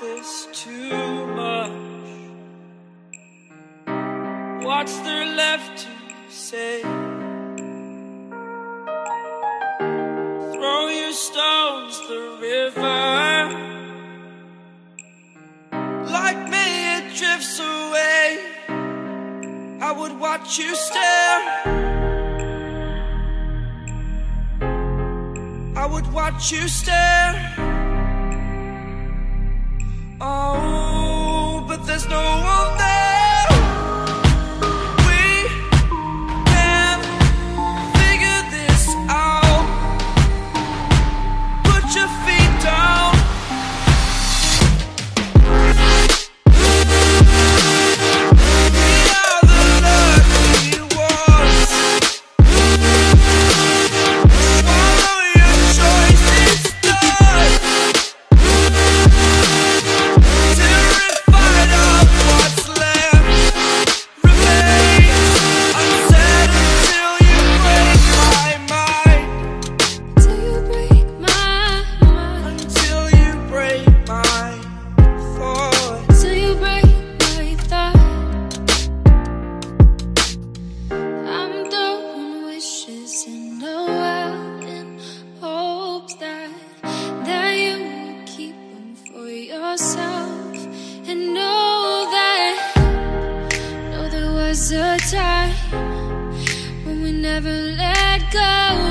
this too much. What's there left to say? Throw your stones the river. Like me, it drifts away. I would watch you stare. I would watch you stare. a time when we never let go.